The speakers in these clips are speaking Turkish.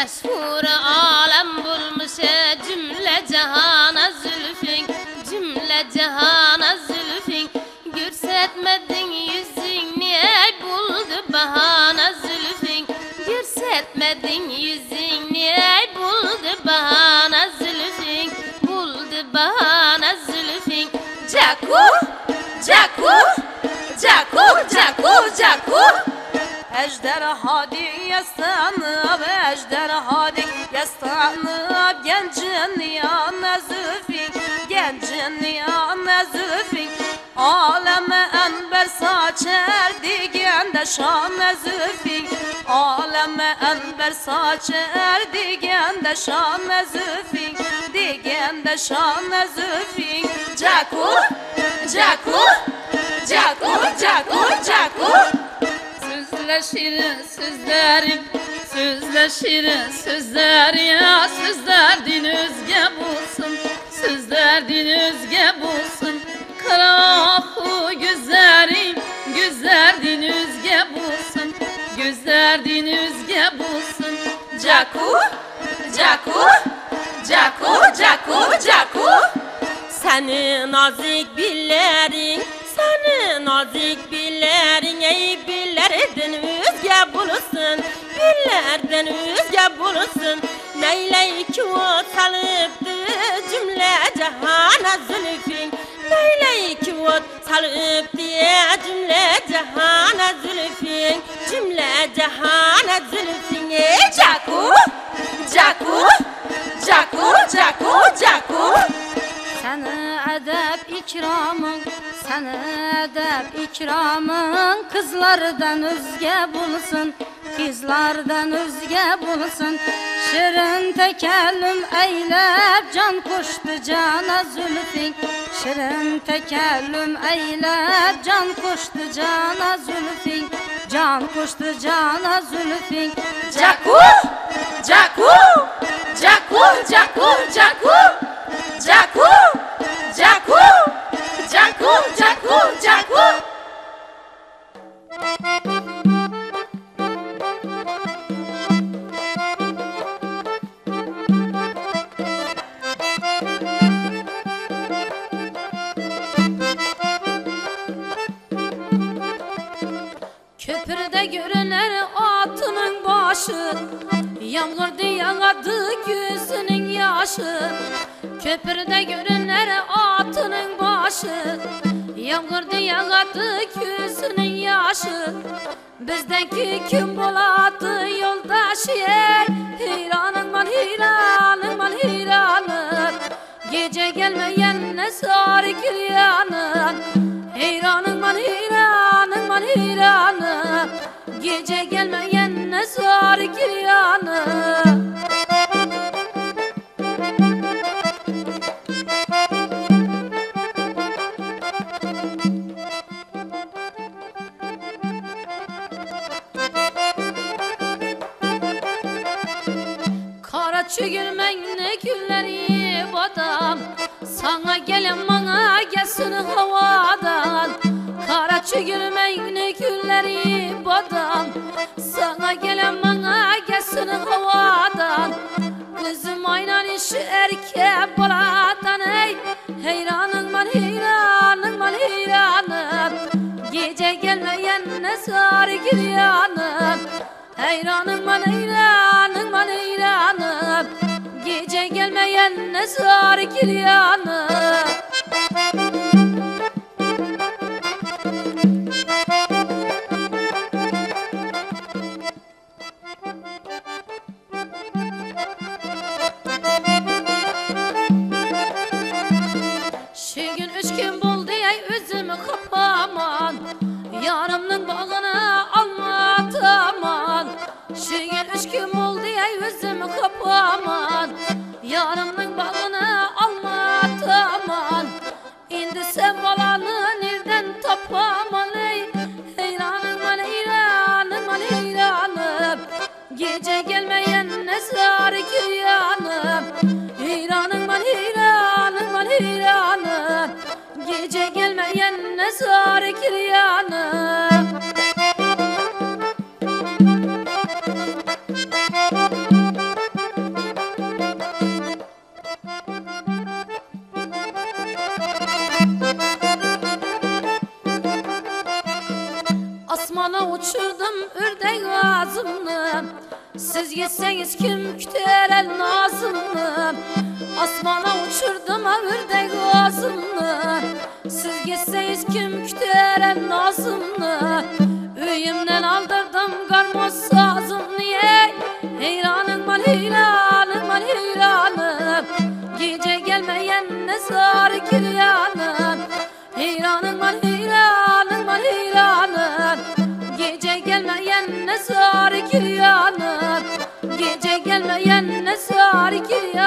Mesfur alem bulmuş e cümle cihana zülfün Cümle cihana zülfün. Görsetmedin yüzün niye buldu bahana zülfün. Görsetmedin yüzün niye buldu bahana zülfün. Buldu bahana zülfün. Caku, Caku, Caku, Caku, Caku Ejderhadi yastanıp Ejderhadi yastanıp Gencin yanına zülfin Gencin yanına zülfin Aleme enber saçer Digende şanı zülfin Aleme enber saçer Digende şanı zülfin Digende şanı zülfin Caku, Caku, Caku, Caku, Caku Sözleşir sözlerin Sözleşir sözler ya Sözlerdin özge bulsun. Sözlerdin özge bulsun. Karahu gözlerin Gözlerdin özge bulsun. Gözlerdin özge bulsun. Caku, Caku, Caku, Caku, Caku. Seni nazik billerin Seni nazik billerin Ey billerden özge bulursun ikramın Kızlardan özge bulsun, kızlardan özge bulsun Şirin tekellüm eylep can koştu cana zülfin Şirin tekellüm eylep can koştu cana zülfin Can koştu cana zülfin Caku, Caku, Caku, Caku, Caku Caku, Caku, Caku, Caku, Caku kim buladı yoldaşı ey Heyranım man heyranım man heyranım Gece gelmeyen ne sarı kiryanım Heyranım man heyranım man heyranım Gece gelmeyen ne sarı kiryanım Ne gülleri badam Sana gelen bana gelsin havadan Gözüm aynan işi erkek baladan ey. Heyranım man heyranım man heyranım Gece gelmeyen ne sarı giryanım Heyranım man heyranım man heyranım Gece gelmeyen ne sarı giryanım Siz gitseniz kim küter el nazımı Asmana uçurdum ömürde gazımı Siz gitseniz kim küter el nazımı Üyümden aldırdım karma sazım. Niye? Heyranım al heyranım al heyranım Gece gelmeyen nezar kiryanım Heyranım al heyranım Thank you.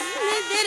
me dê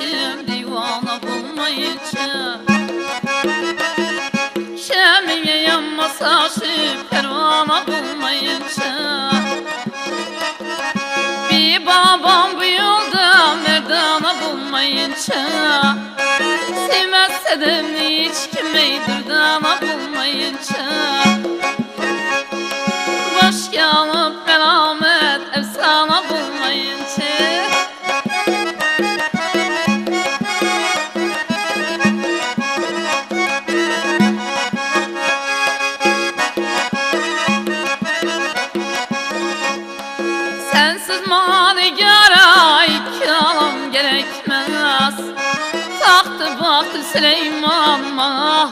kim divana bulmayınca. Şemine yanmasa şu pervana bulmayınca. Bir babam bu yolda merdana bulmayınca. Sevmezse de hiç kimeydir dana bulmayınca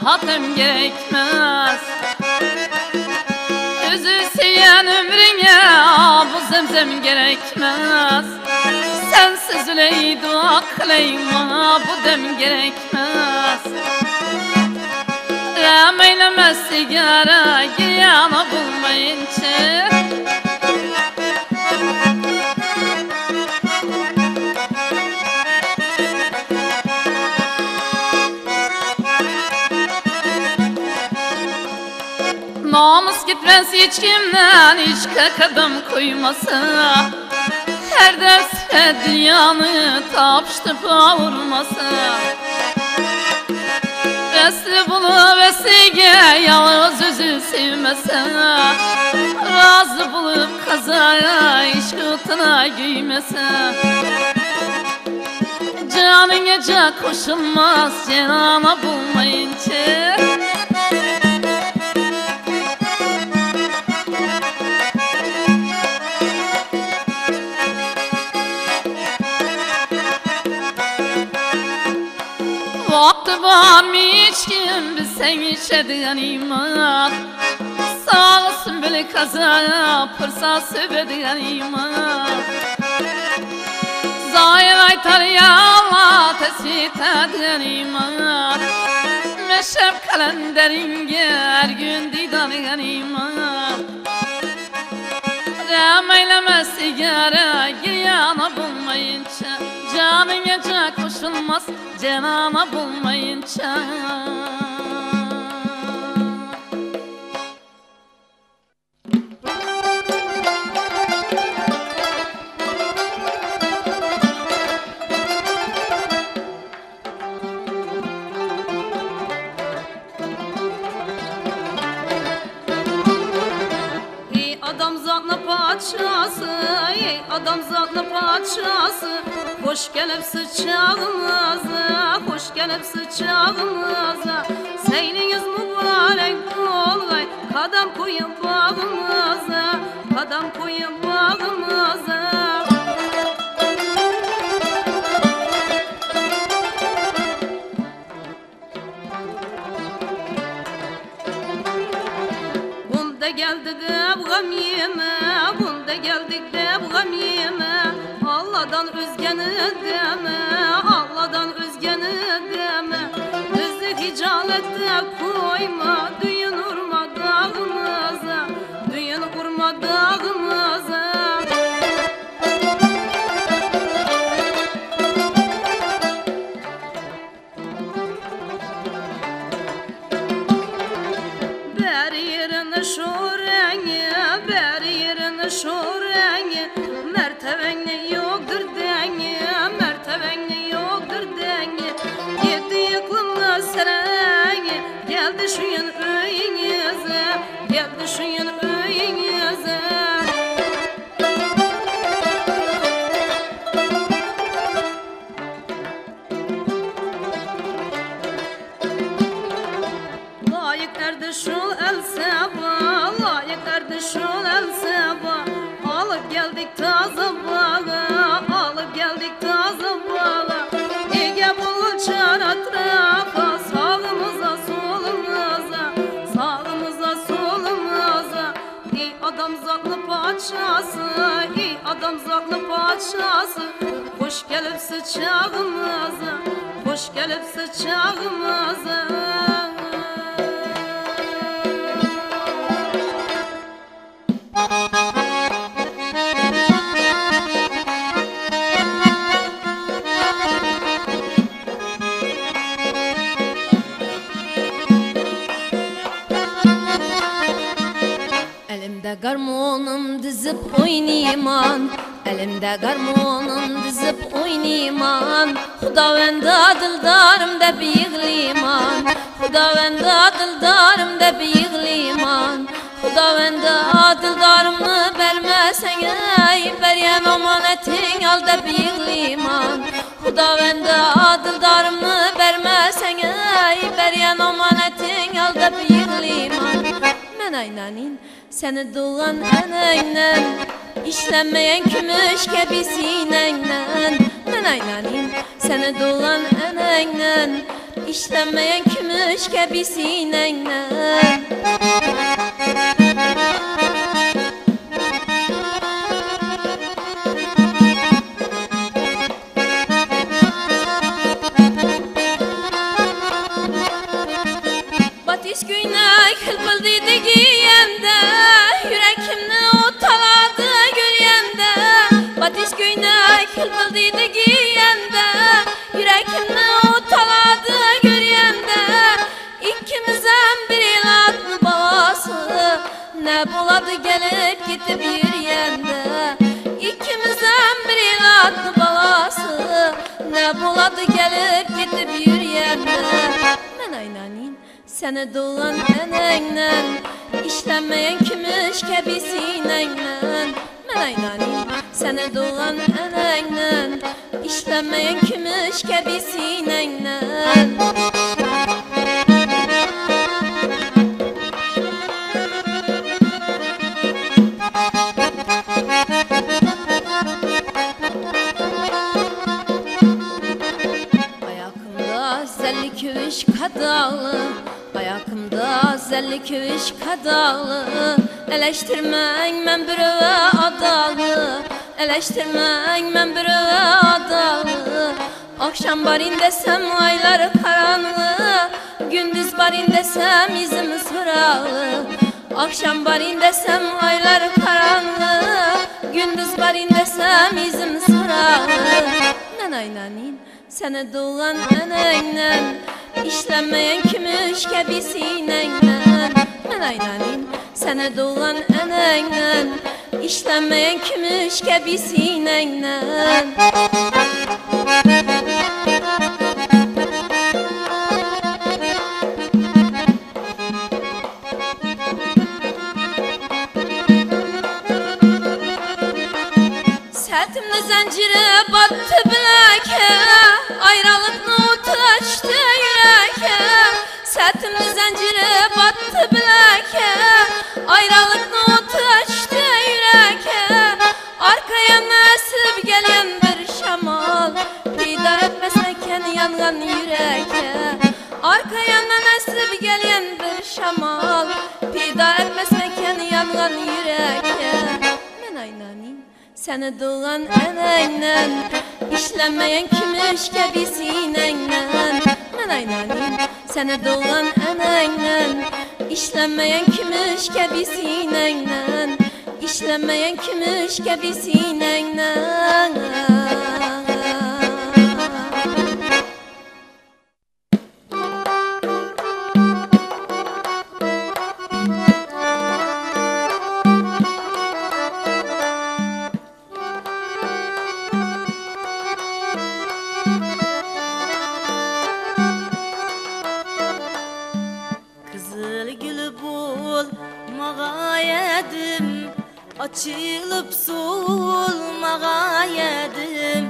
mahatem gerekmez Özü seyen ömrüne bu zemzem gerekmez. Sensiz üley dua bu dem gerekmez. Rəm eyləməz sigara Giyana bulmayınca Gitmez hiç kimden hiç kakadam koyması Her derse dünyanı tapıştı vurması Vesli bulu vesige yalnız özü sevmese Razı bulup kazaya iş kutuna giymese. Canın gece koşulmaz cenana bulmayınca Vakti var mı hiç kim biz sen içedin iman. Sağ olsun böyle kazaya pırsa söbedin iman. Zahir aytar ya Allah tespit edin iman. Meşrep kalenderinge her gün didanın iman Rəm eyləmə sigara Giryana bulmayınca Canın gece koşulmaz Cenana bulmayınca paçası, ey adam zatlı paçası Hoş gelip sıçağımıza, hoş gelip sıçağımıza Seyniniz mübarek olgay, kadam koyun bağımıza Kadam koyun bağımıza. Bunda geldi de koyma bermasang ey Bergan omonating ol deb yig'layman Xudavenda dildarimni bermasang ey Bergan omonating ol deb yig'layman Men aynanin seni doğan eneynen İşlenmeyen kümüş gibi sinenlen Men aynanin seni doğan eneynen İşlenmeyen kümüş gibi güynek hılbıldıydı giyende Yürekimni utaladı gülüyende İkimizden bir ilatlı babası Ne buladı gelip gidip yürüyende İkimizden bir ilatlı babası Ne buladı gelip gidip yürüyende Men aynanin seni doğan enenlen İşlenmeyen kümüş gibi sinenlen Men seni doğan enenlen İşlenmeyen kümüş sinenlen Ayakımda zelli kövüş kadalı Ayakımda zelli kövüş kadalı. Eleştirmen men bir öve adalı Eleştirmen men bir öve adalı Akşam barin desem ayları karanlı Gündüz barin desem izim sıralı Akşam barin desem ayları karanlı Gündüz barin desem izim sıralı Nanay nanin seni doğan enenlen İşlenmeyen kümüş gibi sinenlen Nanay nanin seni doğan enenlen Gibi sinenlen Sertimde zinciri battı bileke Ayrılık nutu açtı yüreke. Sertimde zinciri battı bileke Ayrılık nutu Səni doğan ənəylə İşlənməyən kimiş kəbisinəylə Mənəylənim Sənə doğan ənəylə İşlənməyən kimiş kəbisinəylə İşlənməyən kimiş kəbisinəylə Açılıp solmağa yedim.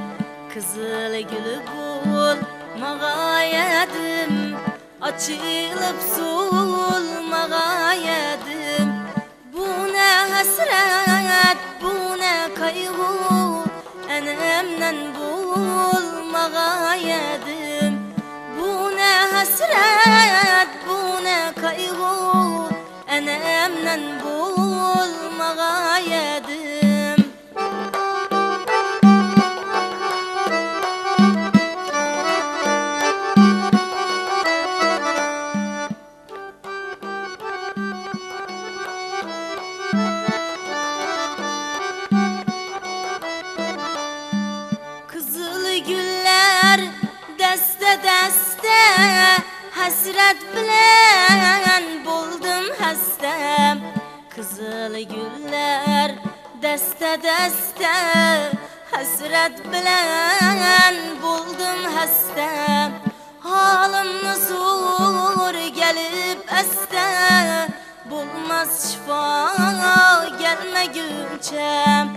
Kızıl gülü bulmağa yedim. Açılıp solmağa yedim. Bu ne hasret, bu ne kaygı. Enemden bulmağa yedim. Bu ne hasret, bu ne kaygı. Enemden bulmağa yedim bilen buldum hastem. Kızıl güller deste deste Hasret bilen buldum hastem. Halimni zor gelip este Bulmaz şifa gelmeguncha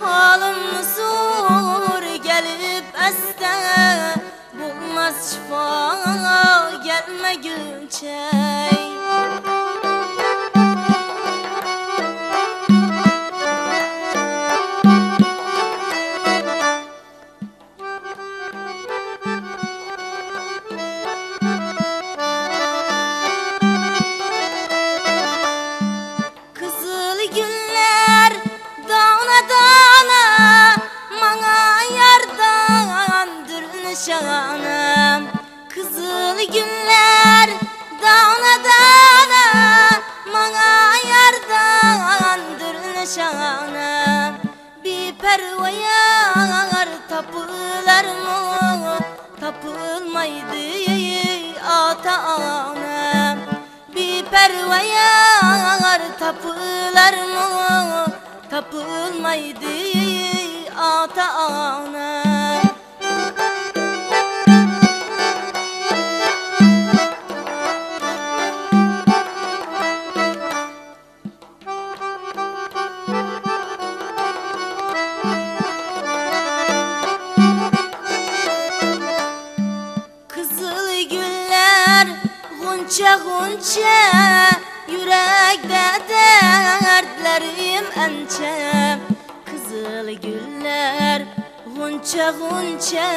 Halimni zor gelip este Bulmaz şifa gelmeguncha Kızıl Kızıl güller dağına dağına Mana yardandır nişanım Bir pervayar tapılar mı? Tapılmaydı ata anam bir pervayar tapılar mı? Tapılmaydı ata ana gunça Yürekte dertlerim ençe Kızıl güller Gunça gunça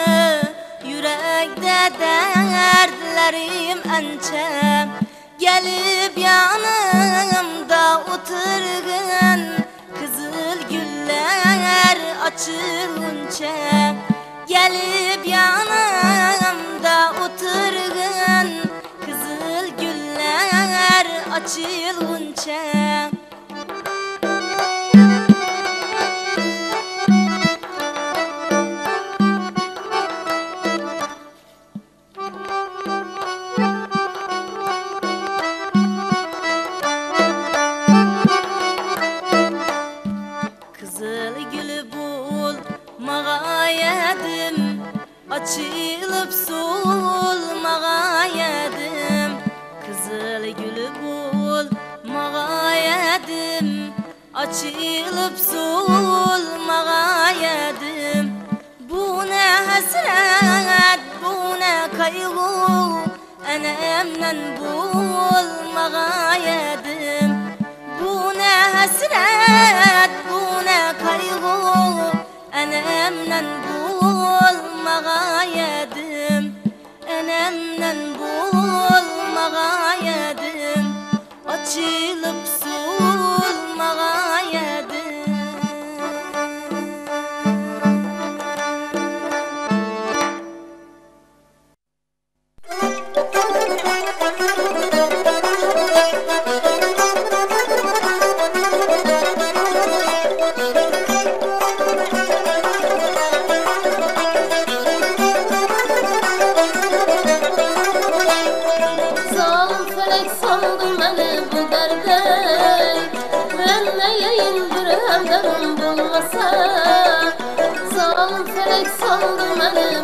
Yürekte dertlerim ençe Gelip yanımda oturgun Kızıl güller açılınca Gelip yanımda oturgun açılınca Açılıp solmağa yedim Bu ne hasret, bu ne kaygı. Enemden bulmağa yedim bu ne hasret, bu ne kaygı. Enemden bulmağa yedim Enemden bulmağa yedim Açılıp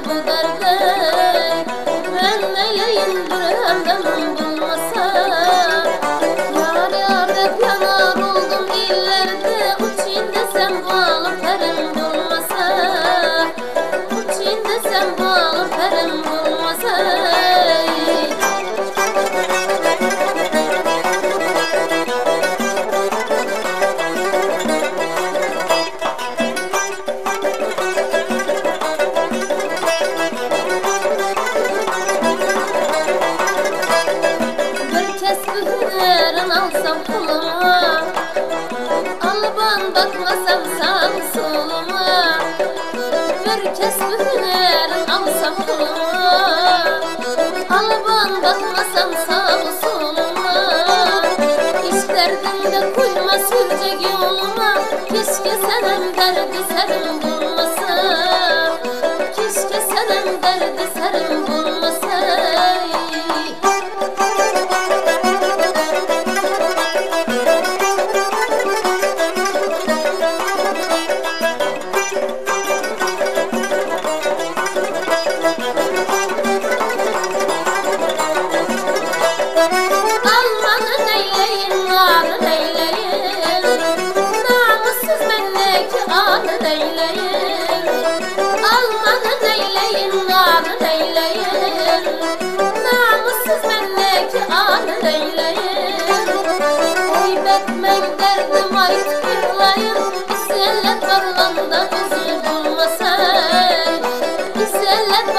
bu derde Ben neyeyim bir hemderim Bakmasam sağ soluna İş derdinde koyma sürecek Keşke senem derdi senin barlanda kızı bulma sen Güzeller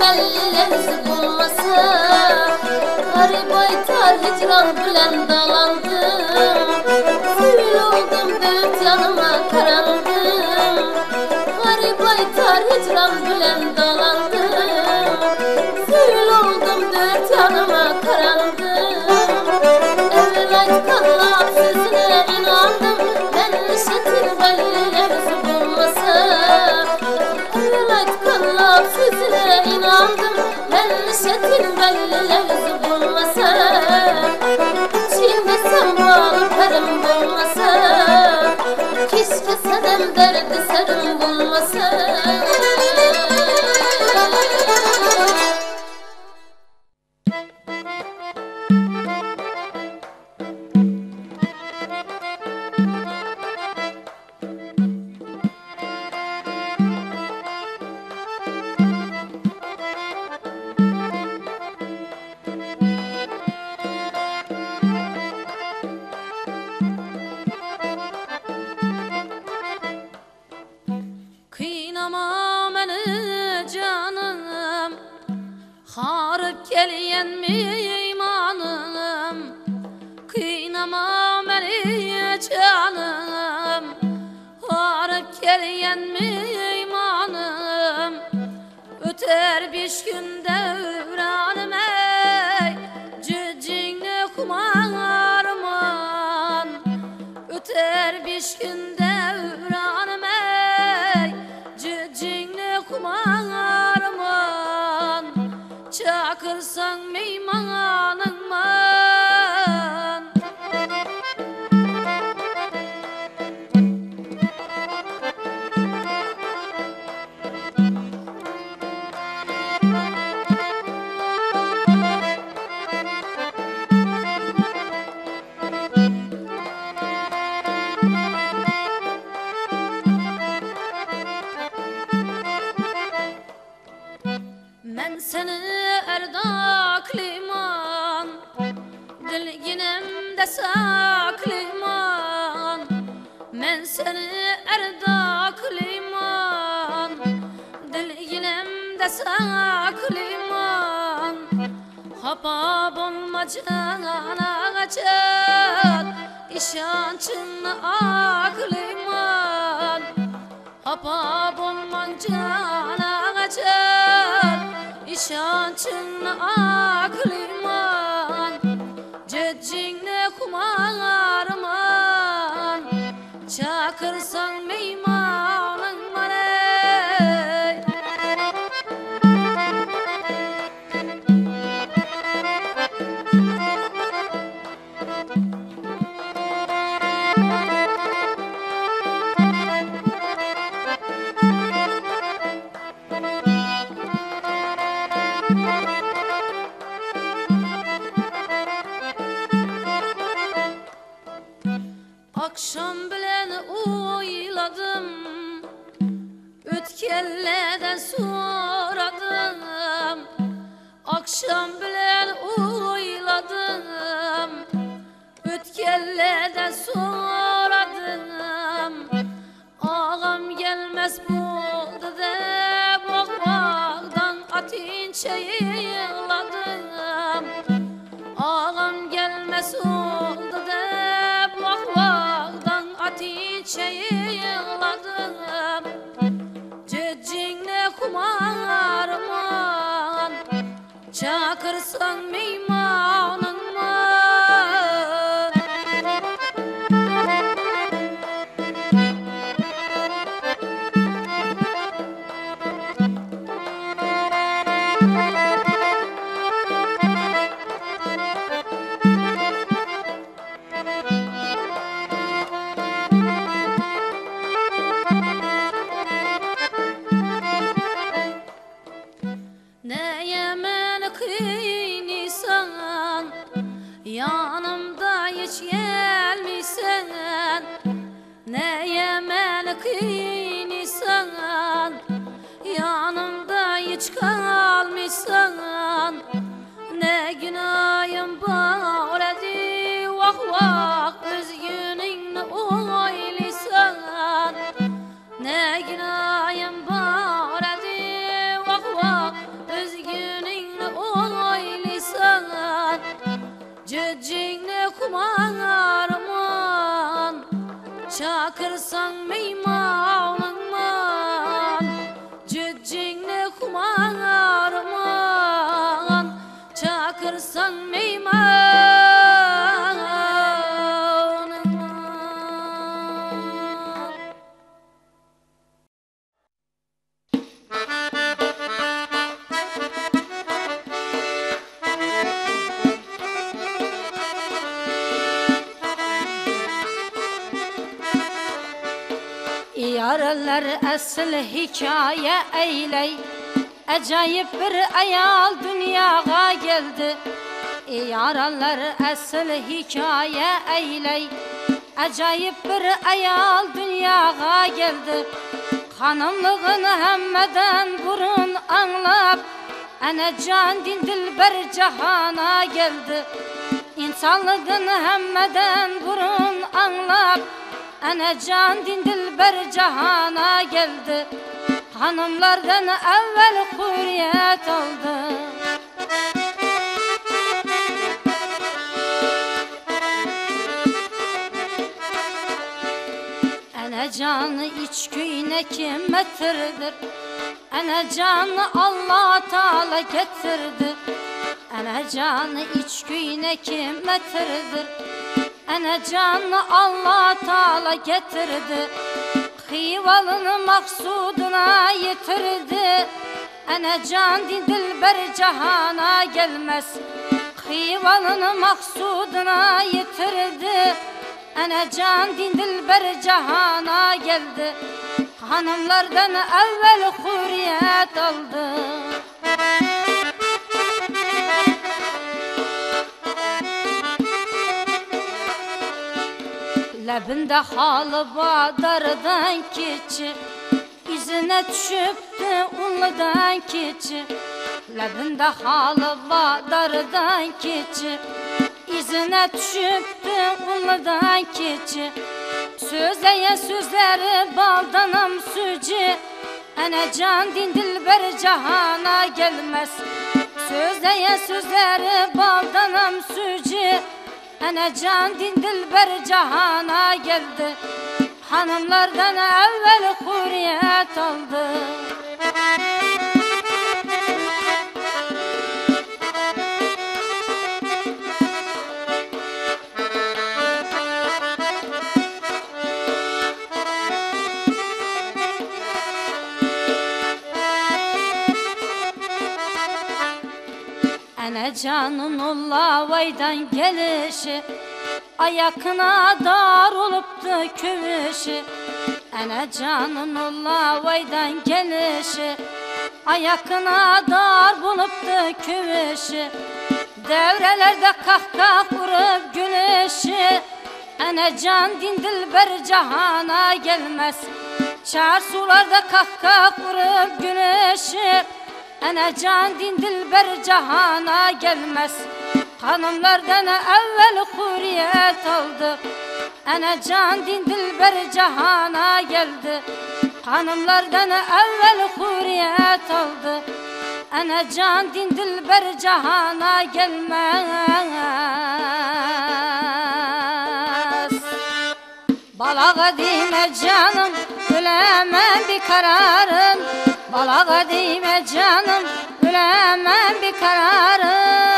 bellemiz bulmasa Garip aytar hicran bilen dalandım atinçe yığladım Ceccinle kumarman Çakırsan meymanın Acayip bir ayal dünyaya geldi. Yaralar asıl hikaye eyley. Acayip bir ayal dünyaya geldi. Hanımlığını hemmeden burun anlap. Ana can din dilber cahana geldi. İnsanlığını hemmeden burun anlap. Ana can din dilber cahana geldi Hanımlardan evvel hürriyet aldı. Ana canı iç kim getirdir Ana canı Allah Teala getirdi. Ana canı iç kim getirdir Ana canı Allah Teala getirdi Hivalını maksuduna yitirdi. Ana can dilber cahana gelmez. Hivalını maksuduna yitirdi. Ana can dilber cahana geldi. Hanımlardan evvel hürriyet aldı Lebinde halı badardan keçi. Yüzüne düşüptü unludan keçi. Lebinde halı badardan keçi. Yüzüne düşüptü unludan keçi. Sözeye sözleri baldanam sücü Ene can din dilber cahana gelmez. Sözeye sözleri baldanam sücü Ene can din dilber cahana geldi. Hanımlardan evvel hürriyet aldı Ulla vaydan gelişi. Ayakına dar oluptu kövüşü Ene canın ulla vaydan gelişi. Ayakına dar buluptu kövüşü Devrelerde kahkah vurup gülüşü. Ene can din dilber cahana gelmez. Çar sularda kahkah vurup güneşi Ene can din dilber cahana gelmez. Hanımlardan evvel hürriyet aldı. Ene can din dilber cahana geldi. Hanımlardan evvel hürriyet aldı. Ene can din dilber cahana gelmez. Balağa dime canım Bilemem bir kararın Balağa dime canım Bilemem bir kararın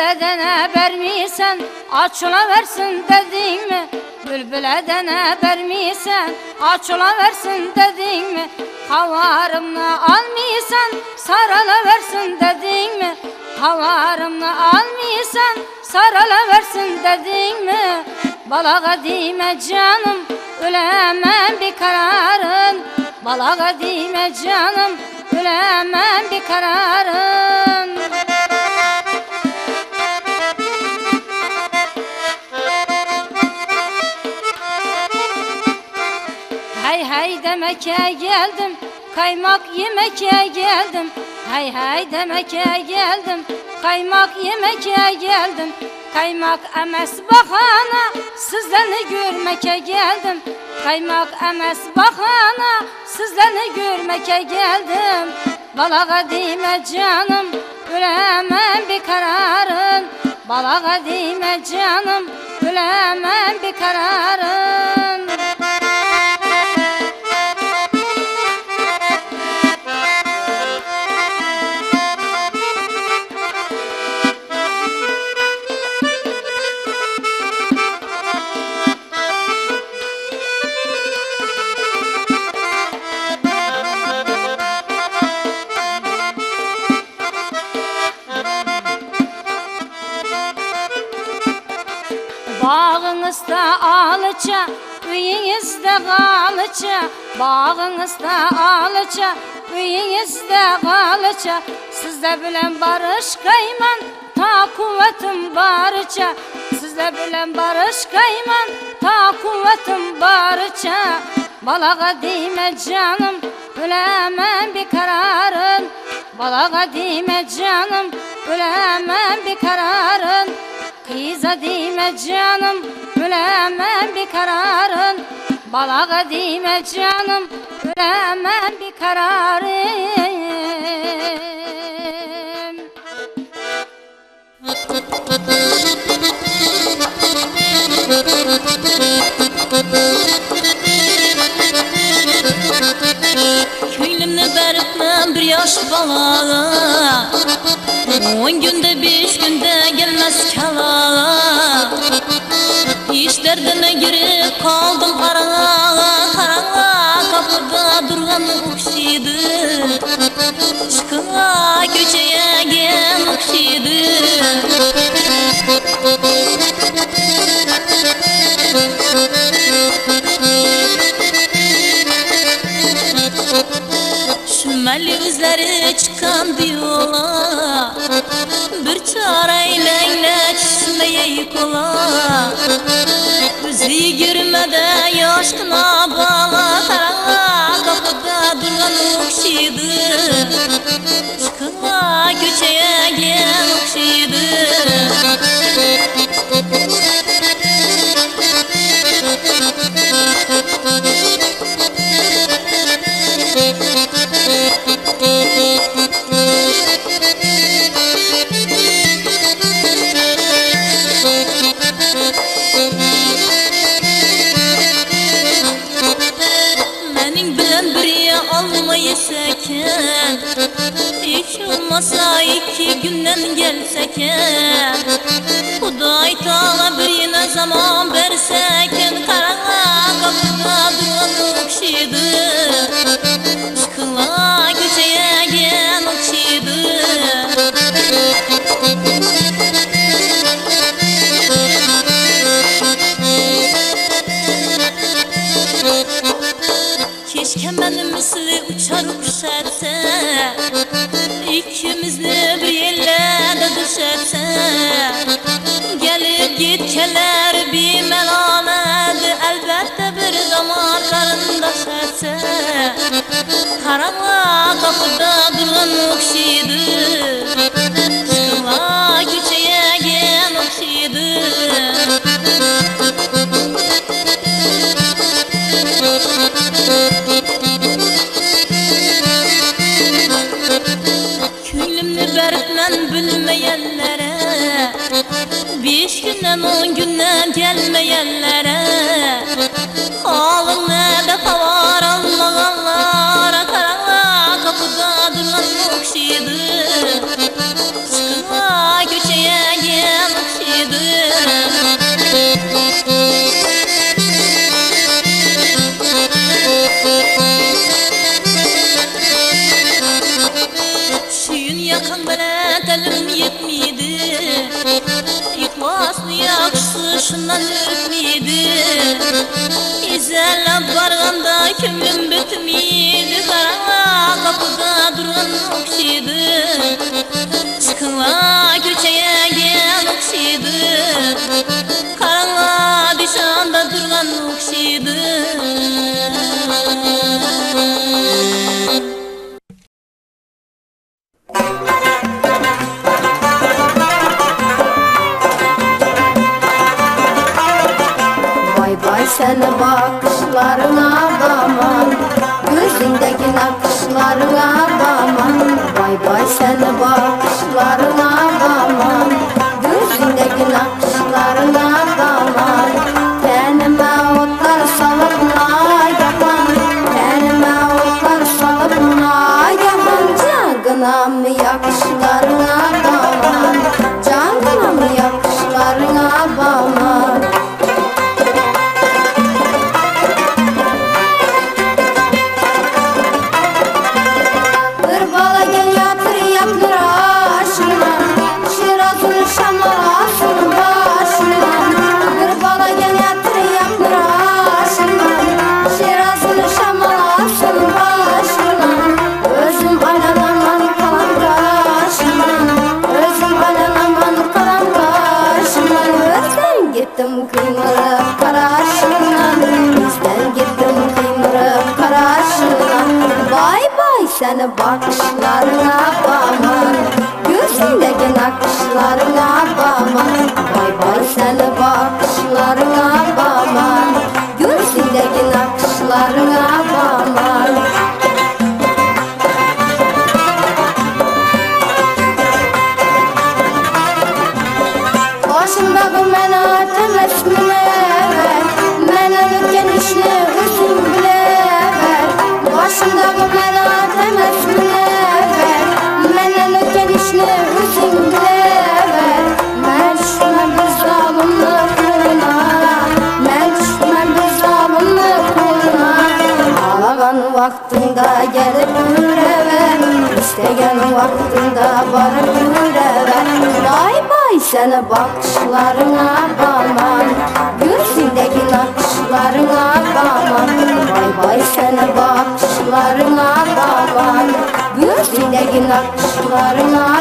Bülbüle dene vermiysen Açıla versin dedin mi? Bülbüle dene vermiysen Açıla versin dedin mi? Havarımla almıysan Sarala versin dedin mi? Havarımla almıysan Sarala versin dedin mi? Balağa dime canım Ölemem bir kararın Balağa dime canım Ölemem bir kararın Hay hay demeke geldim. Kaymak yemeke geldim. Hay hay demeke geldim. Kaymak yemeke geldim. Kaymak emes bakana Sizleri görmeke geldim. Kaymak emes bakana Sizleri görmeke geldim. Balağa dime canım Ölemem bir kararın. Balağa dime canım Ölemem bir kararın alıça, üyinizde kalıça Bağınızda alıça, üyinizde kalıça Sizde bilen barış kayman, ta kuvvetim barıça Sizde bilen barış kayman, ta kuvvetim barıça Balağa dime canım, bilemem bir kararın. Balağa dime canım, bilemem bir kararın Kıza dime canım Bilemem bir kararın. Balağa dime canım Bilemem bir kararın. Köylümne beripmem bir yaş bala On günde beş günde gelmez kala İş derdine girip kaldım karana Karana kapıda durgan okşaydı. Çıkıla köçeye gel okşaydı Şimali üzeri çıkan bir yola Bir çareyle çizmeye kola Bizi girmede yaşkına bağla kapıda durgan okşaydı olmasa iki günden gelseken Huday Taala birine zaman verseken Karanlığa kapıda duran okşaydı Keşke benim misli uçar kuş Karanlığa kapıda duran okşiydi Çıkıla köçeye gel okşiydi Köylümlü berkmen bilmeyenlere Beş günden on günden gelmeyenlere. Arat barganda kömüm bütmiydi Zara kapıda duran okşiydi Çıkıla köçeye gel okşiydi Karanla dışanda duran okşiydi Şarkılarla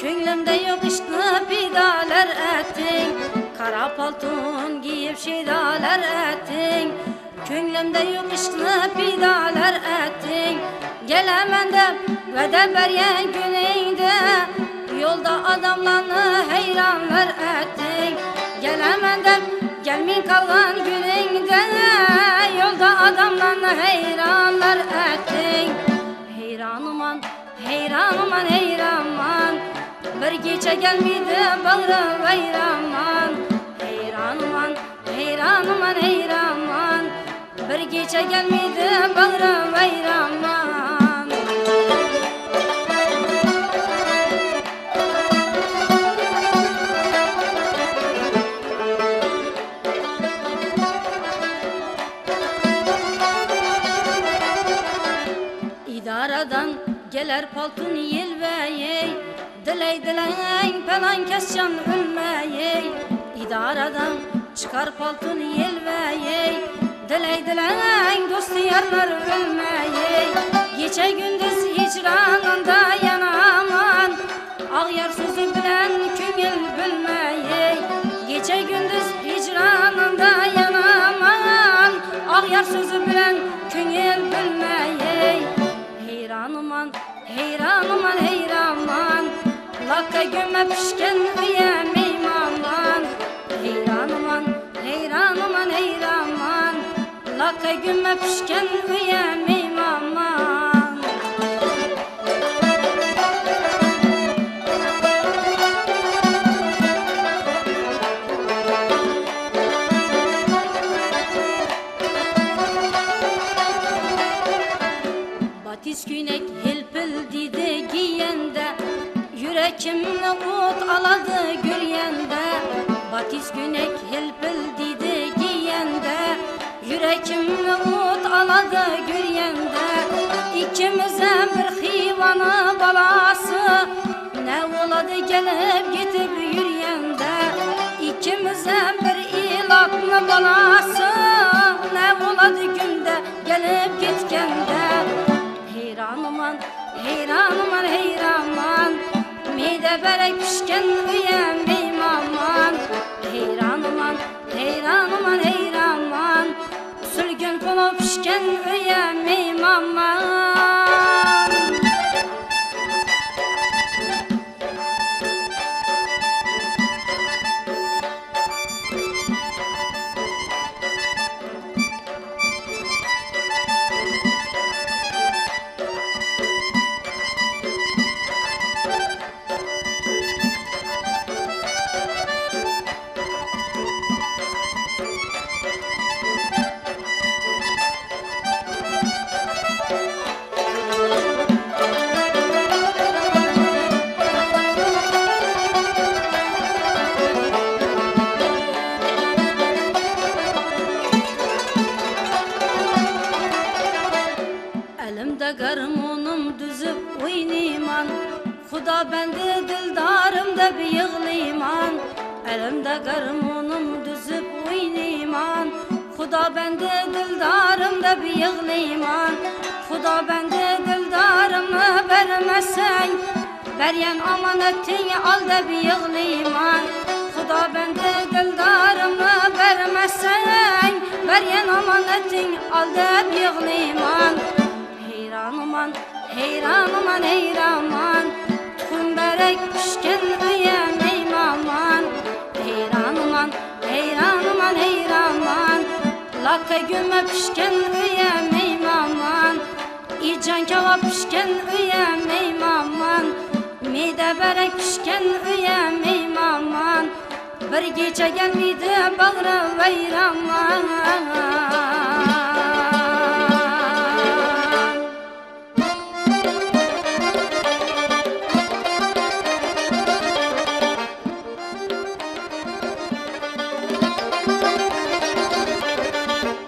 Könlümde yok işte bidalar ettin Kara paltun giyip şeydalar ettin Könlümde yok işte bidalar ettin Gelemem de ve de beryen güneyde. Yolda adamlarını heyranlar ettin Gelemem de gelmin kalan güneyde. Yolda adamlarını heyranlar ettin Heyranıman, heyranıman, heyranman Bir gece gelmedi bağrım veyraman Heyranıman, heyranıman, heyranman Bir gece gelmedi bağrım veyraman İdaradan gelir paltun yelveyey Diley diley falan kescan ülmeyey İdaradan çıkar paltun yelveyey Diley diley dost yarlar ülmeyey Gece gündüz hicranında yanaman. Ağyar sözü bilen köngül bilmeyey Gece gündüz hicranında yanaman. Ağyar sözü bilen köngül bilmeyey Heyranıman, heyranıman, heyranman Lakka gömme pişken üye meymanman Heyranıman, heyranıman, heyranman Lakka gömme pişken üye meymanman ot aladı gülyende Batiz günek hilpil didi giyende. Yürekimle ot aladı gülyende İkimize bir hivana balası. Ne oladı gelip gidip yürüyende İkimize bir ilatlı balası. Ne oladı günde gelip gitkende Heyranıman, heyranıman, heyranman Mide berek pişken üye meymanman Heyranıman, heyranıman, heyranman Sülgün konu pişken üye meymanman Bende dildarımı vermesen Beryen amanetini al da bir yığlayman Xuda bende dildarımı vermesen Beryen amanetini al da bir yığlayman Heyranıman, heyranıman, heyranman Tuxum bərək pişkin üyəm eymaman Heyranıman, heyranıman, heyranman Laka güme pişkin eymaman İcan kebab pişkin üyəm eymaman Mide bərək pişkin üyəm eymaman Bir gece gelmedi bağrı veyraman.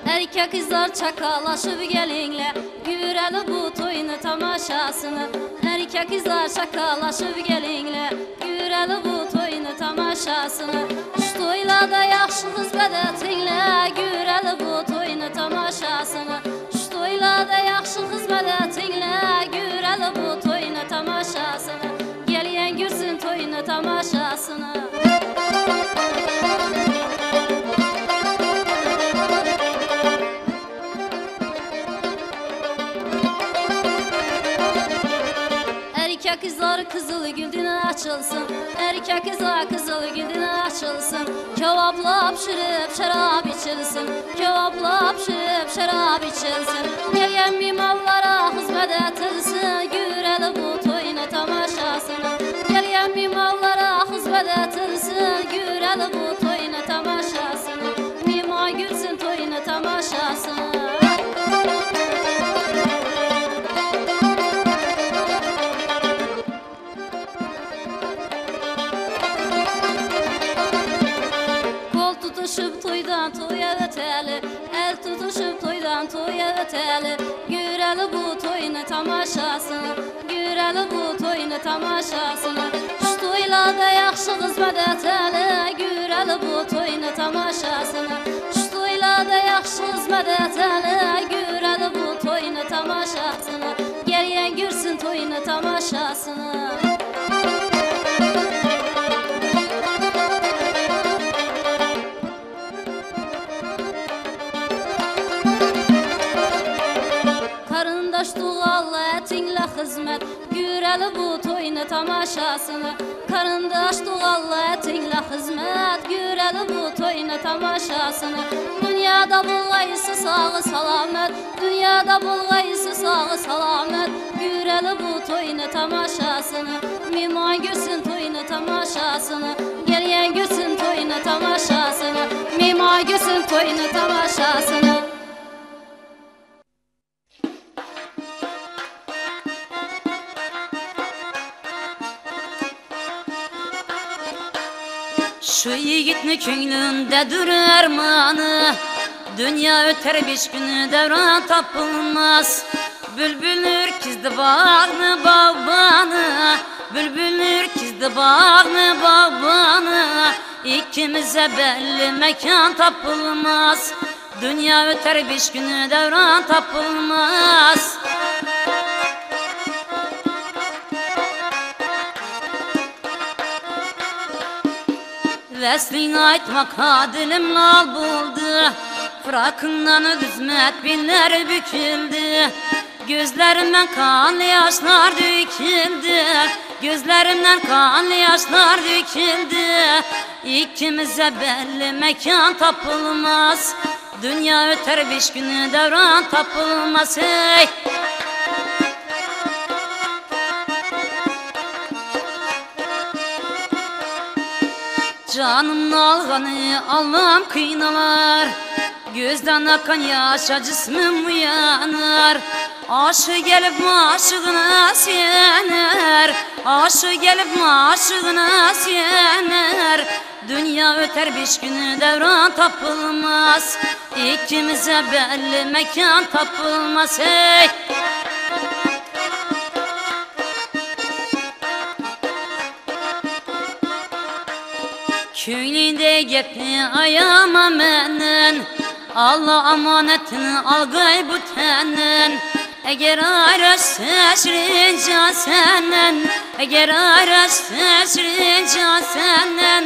Erkek kızlar çakalaşıp gelinle Güvreli bu toyunu tamaşasını. Erkek kızlar çakalaşıp gelinle. Güvreli bu toyunu tamaşasını. Şu toylarda yaxşı kız bədətinlə Güvreli bu toyunu tamaşasını. Şu toylarda yaxşı kız bədətinlə kızlar kızıl güldüğüne açılsın. Erkek kızlar kızıl güldüğüne açılsın. Kebapla pişirip şarap içilsin. Kebapla pişirip şarap içilsin. Gelen mimallara hizmet etilsin Güreli bu toyunu tamaşasını Gelen mimallara hizmet etilsin Güreli bu toyunu tamaşasını Mima gülsün toyunu tamaşasını çıxan toya ötəli Görəli bu toyunu tamaşasını Görəli bu toyunu tamaşasını Şu toylada yaxşı qızmət etəli Görəli bu toyunu tamaşasını Şu toylada yaxşı qızmət etəli Görəli bu toyunu tamaşasını Gəl yəngürsün toyunu tamaşasını hizmet. Güreli bu toyunu tamaşasını. Karındaş tuğalla etinle hizmet. Güreli bu toyunu tamaşasını. Dünyada bulgayısı sağı salamet. Dünyada bulgayısı sağı salamet. Güreli bu toyunu tamaşasını. Miman görsün toyunu tamaşasını. Geriyen görsün toyunu tamaşasını. Miman görsün toyunu tamaşasını Şu yiğitni köynünde dur armanı Dünya öter beş günü devran tapılmaz. Bülbül ürkizdi bağını bağbanı. Bülbül ürkizdi bağını bağbanı. İkimize belli mekan tapılmaz. Dünya öter beş günü devran tapılmaz Veslini aytmak dilim lal buldu. Frakından düzmet binler büküldü. Gözlerimden kan yaşlar döküldü. Gözlerimden kan yaşlar döküldü. İkimize belli mekan tapılmaz. Dünya öter beş günü devran tapılmaz. Hey. Canımın alğanı Allah'ım kıynalar. Gözden akan yaşa cismim uyanır Aşı gelip maşığına siyener Aşı gelip maşığına siyener Dünya öter beş günü devran tapılmaz. İkimize belli mekan tapılmaz. Hey Köylüde gepni ayama menen Allah amanetini algay bu tenen Eğer araçsa şirinca senden Eğer araçsa şirinca senden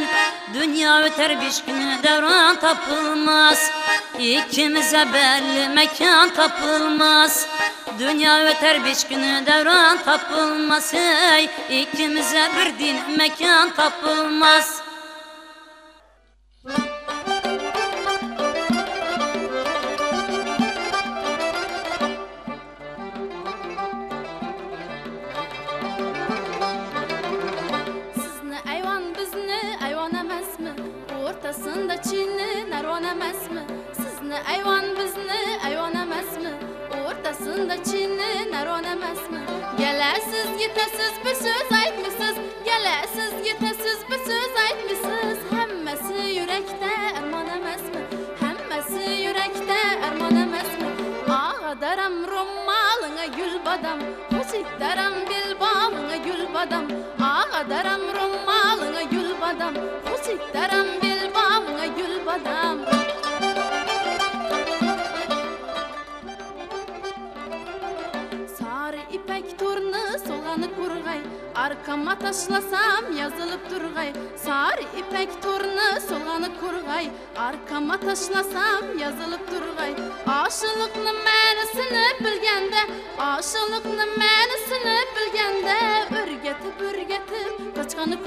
Dünya öter beş günü devran tapılmaz. İkimize belli mekan tapılmaz. Dünya öter beş günü devran tapılmaz. Ey ikimize bir din mekan tapılmaz o'rtasida chinni narvon emasmi sizni ayvon bizni ayvon emasmi o'rtasida chinni narvon emasmi galasiz yetasiz bir so'z aytmisiz galasiz yetasiz bir so'z aytmisiz hammasi yurakda armon emasmi hammasi yurakda armon emasmi Ağadaram romalına gül badam. Husikdaram bilbağına gül badam. Ağadaram romalına gül badam. Husikdaram bilbağına Sarı ipek turnu soğanı kurgay Arkama taşlasam yazılıp durgay. Sarı ipek turnu soğanı kurgay Arkama taşlasam yazılıp durgay. Aşılıklı menisini bilgende Aşılıklı menisini bilgende. Örgetip örgetip kaçkanı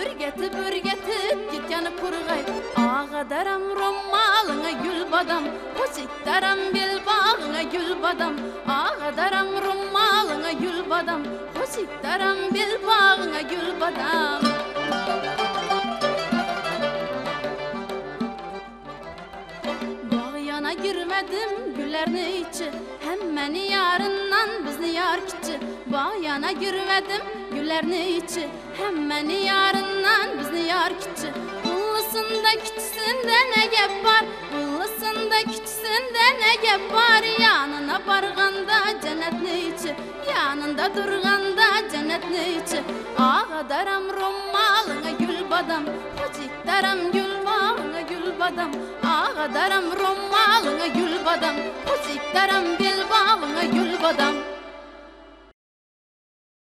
kurgay Örgetip örgetip gitkanı kurgay. Ağadaram romalına gül badam. Husikdaram bilbağına gül badam. Ağadaram romalına gül badam. Husikdaram bilbağına gül badam. Bağ yana girmedim güllerini içi. Hemmeni yarından bizni yar kiçi. Bağ yana girmedim güllerini içi. Hemmeni yarından bizni yar kiçi. Ullısında küçüsünde ne gep var? Ullısında küçüsünde ne gep var? Yanına barganda cennetni içi? Yanında durganda cennetni içi? Ağadaram romalına gül badam. Hacikdaram gül bağına gül badam Ağadaram romalına gül badam Hacikdaram bil bağına gül badam